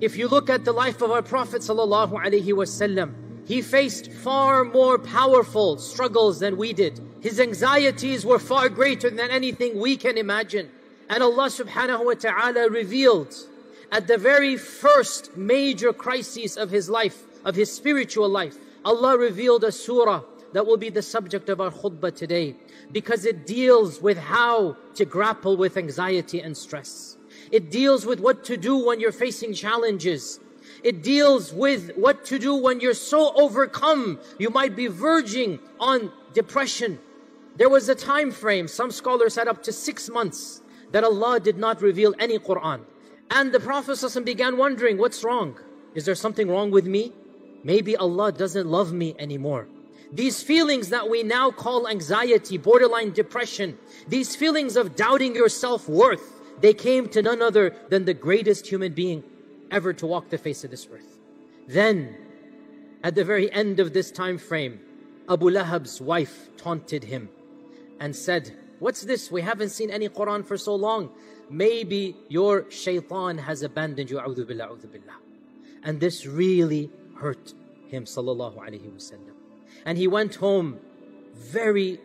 If you look at the life of our Prophet wasallam, he faced far more powerful struggles than we did. His anxieties were far greater than anything we can imagine. And Allah subhanahu wa ta'ala revealed at the very first major crisis of his life, of his spiritual life, Allah revealed a surah that will be the subject of our khutbah today because it deals with how to grapple with anxiety and stress. It deals with what to do when you're facing challenges. It deals with what to do when you're so overcome, you might be verging on depression. There was a time frame, some scholars said up to six months, that Allah did not reveal any Quran. And the Prophet ﷺ began wondering, what's wrong? Is there something wrong with me? Maybe Allah doesn't love me anymore. These feelings that we now call anxiety, borderline depression, these feelings of doubting your self-worth, they came to none other than the greatest human being ever to walk the face of this earth. Then, at the very end of this time frame, Abu Lahab's wife taunted him and said, What's this? We haven't seen any Quran for so long. Maybe your shaitan has abandoned you. And this really hurt him, wasallam. And he went home very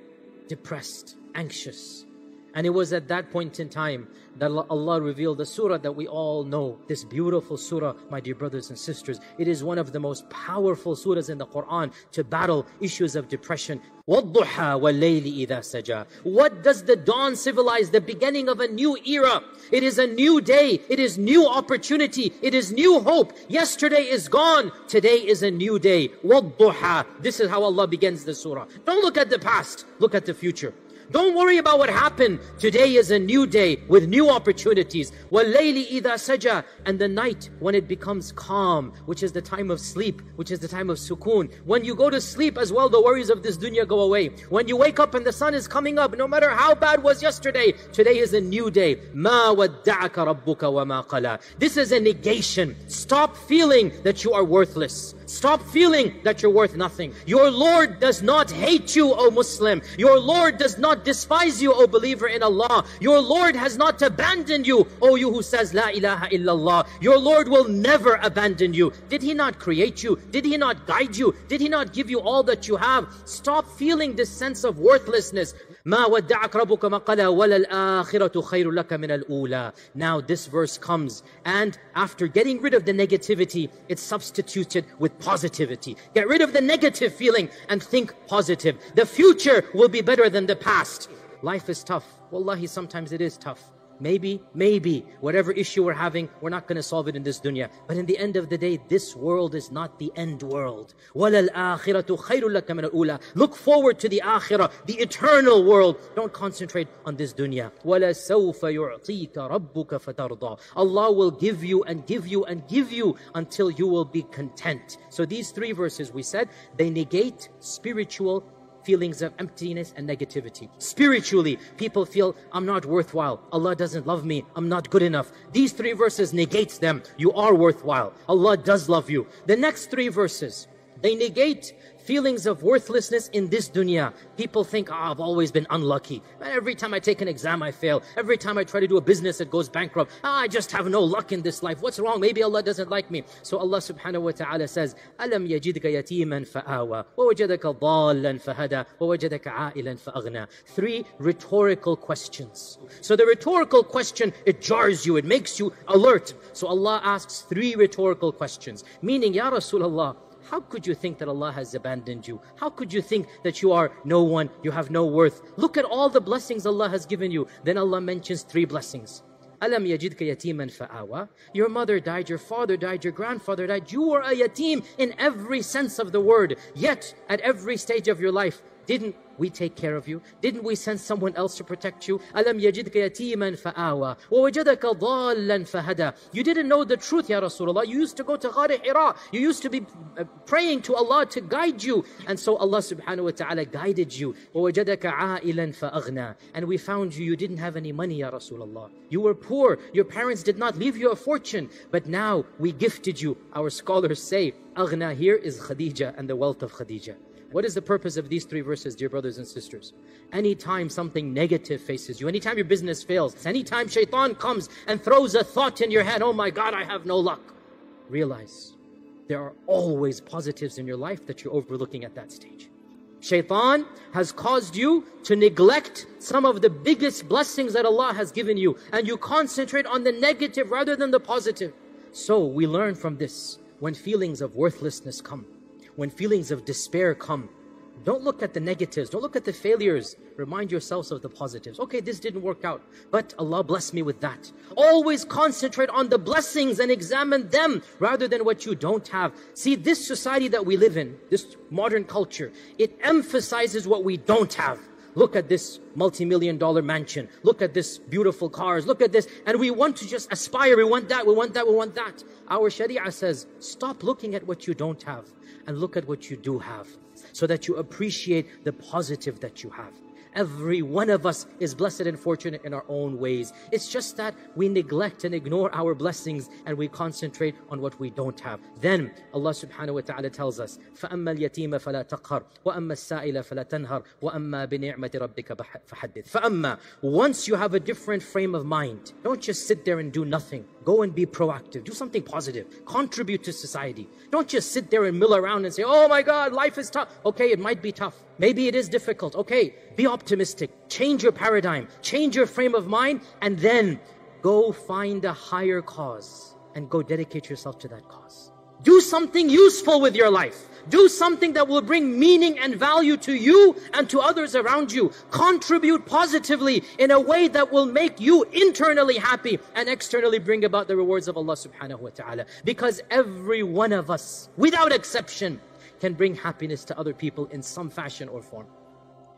depressed, anxious. And it was at that point in time that Allah revealed the surah that we all know. This beautiful surah, my dear brothers and sisters. It is one of the most powerful surahs in the Quran to battle issues of depression. What does the dawn civilize? The beginning of a new era. It is a new day. It is new opportunity. It is new hope. Yesterday is gone. Today is a new day. This is how Allah begins the surah. Don't look at the past. Look at the future. Don't worry about what happened. Today is a new day with new opportunities. وَاللَّيْلِ إِذَا سَجَى And the night when it becomes calm, which is the time of sleep, which is the time of sukoon. When you go to sleep as well, the worries of this dunya go away. When you wake up and the sun is coming up, no matter how bad was yesterday, today is a new day. مَا وَدَّعَكَ رَبُّكَ وَمَا قَلَى This is a negation. Stop feeling that you are worthless. Stop feeling that you're worth nothing. Your Lord does not hate you, O Muslim. Your Lord does not despise you, O believer in Allah. Your Lord has not abandoned you, O you who says La ilaha illallah. Your Lord will never abandon you. Did He not create you? Did He not guide you? Did He not give you all that you have? Stop feeling this sense of worthlessness. ما ودعك ربك ما قلى وللآخرة خير لك من الأولى. Now this verse comes and after getting rid of the negativity, it's substituted with positivity. Get rid of the negative feeling and think positive. The future will be better than the past. Life is tough. Wallahi, sometimes it is tough. Maybe, maybe, whatever issue we're having, we're not going to solve it in this dunya. But in the end of the day, this world is not the end world. Look forward to the akhirah, the eternal world. Don't concentrate on this dunya. Allah will give you and give you and give you until you will be content. So these three verses we said, they negate spiritual feelings of emptiness and negativity. Spiritually, people feel, I'm not worthwhile. Allah doesn't love me. I'm not good enough. These three verses negates them. You are worthwhile. Allah does love you. The next three verses, they negate feelings of worthlessness in this dunya. People think, oh, I've always been unlucky. Every time I take an exam, I fail. Every time I try to do a business, it goes bankrupt. Oh, I just have no luck in this life. What's wrong? Maybe Allah doesn't like me. So Allah subhanahu wa ta'ala says, أَلَمْ يَجِدْكَ يَتِيمًا فَآوَى وَوَجَدَكَ ضَالًا فَهَدَى وَوَجَدَكَ عَائِلًا فَأَغْنَى Three rhetorical questions. So the rhetorical question, it jars you, it makes you alert. So Allah asks three rhetorical questions. Meaning, Ya Rasulullah, how could you think that Allah has abandoned you? How could you think that you are no one, you have no worth? Look at all the blessings Allah has given you. Then Allah mentions three blessings. Alam yajidka yatiman fa'awa. Your mother died, your father died, your grandfather died. You were a yatim in every sense of the word. Yet, at every stage of your life, didn't we take care of you? Didn't we send someone else to protect you? أَلَمْ يَجِدْكَ يَتِيمًا فَآوَى وَوَجَدَكَ ضَالًا فَهَدَى You didn't know the truth, Ya Rasulullah. You used to go to Ghar Hira. You used to be uh, praying to Allah to guide you. And so Allah subhanahu wa ta'ala guided you. وَوَجَدَكَ عَائِلًا فَأَغْنَى And we found you, you didn't have any money, Ya Rasulullah. You were poor. Your parents did not leave you a fortune. But now we gifted you. Our scholars say, Aghna here is Khadija and the wealth of Khadija. What is the purpose of these three verses, dear brothers and sisters? Anytime something negative faces you, anytime your business fails, anytime shaitan comes and throws a thought in your head, oh my God, I have no luck. Realize there are always positives in your life that you're overlooking at that stage. Shaitan has caused you to neglect some of the biggest blessings that Allah has given you and you concentrate on the negative rather than the positive. So we learn from this when feelings of worthlessness come, when feelings of despair come, don't look at the negatives. Don't look at the failures. Remind yourselves of the positives. Okay, this didn't work out, but Allah blessed me with that. Always concentrate on the blessings and examine them rather than what you don't have. See, this society that we live in, this modern culture, it emphasizes what we don't have. Look at this multi-million dollar mansion. Look at this beautiful cars. Look at this. And we want to just aspire. We want that. We want that. We want that. Our Sharia says, stop looking at what you don't have and look at what you do have so that you appreciate the positive that you have. Every one of us is blessed and fortunate in our own ways. It's just that we neglect and ignore our blessings and we concentrate on what we don't have. Then Allah subhanahu wa ta'ala tells us, فَأَمَّا الْيَتِيمَ فَلَا تَقْهَرْ وَأَمَّا السَّائِلَ فَلَا تَنْهَرْ وَأَمَّا بِنِعْمَةِ رَبِّكَ فَحَدِّثْ فَأَمَّا Once you have a different frame of mind, don't just sit there and do nothing. Go and be proactive. Do something positive. Contribute to society. Don't just sit there and mill around and say, oh my God, life is tough. Okay, it might be tough. Maybe it is difficult. Okay, be optimistic. Change your paradigm. Change your frame of mind. And then go find a higher cause and go dedicate yourself to that cause. Do something useful with your life. Do something that will bring meaning and value to you and to others around you. Contribute positively in a way that will make you internally happy and externally bring about the rewards of Allah subhanahu wa ta'ala. Because every one of us, without exception, can bring happiness to other people in some fashion or form.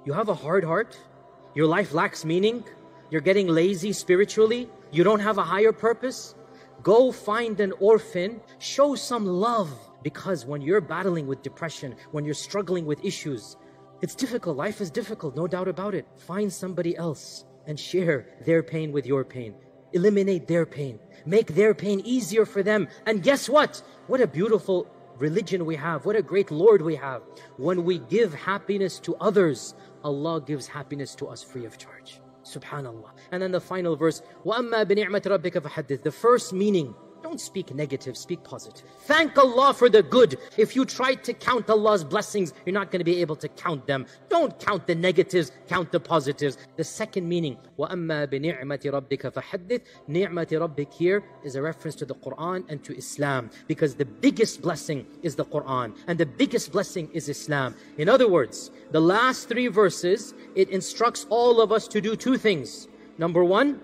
You have a hard heart, your life lacks meaning, you're getting lazy spiritually, you don't have a higher purpose, go find an orphan, show some love because when you're battling with depression, when you're struggling with issues, it's difficult. Life is difficult, no doubt about it. Find somebody else and share their pain with your pain. Eliminate their pain. Make their pain easier for them. And guess what? What a beautiful religion we have. What a great Lord we have. When we give happiness to others, Allah gives happiness to us free of charge. Subhanallah. And then the final verse, وَأَمَّا بِنِعْمَةِ رَبِّكَ فَحَدِّث The first meaning don't speak negative, speak positive. Thank Allah for the good. If you try to count Allah's blessings, you're not going to be able to count them. Don't count the negatives, count the positives. The second meaning, وَأَمَّا بِنِعْمَةِ رَبِّكَ فَحَدِّثْ نِعْمَةِ رَبِّكَ here is a reference to the Quran and to Islam because the biggest blessing is the Quran and the biggest blessing is Islam. In other words, the last three verses, it instructs all of us to do two things. Number one,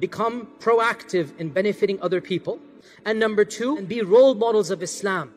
become proactive in benefiting other people. And number two, and be role models of Islam.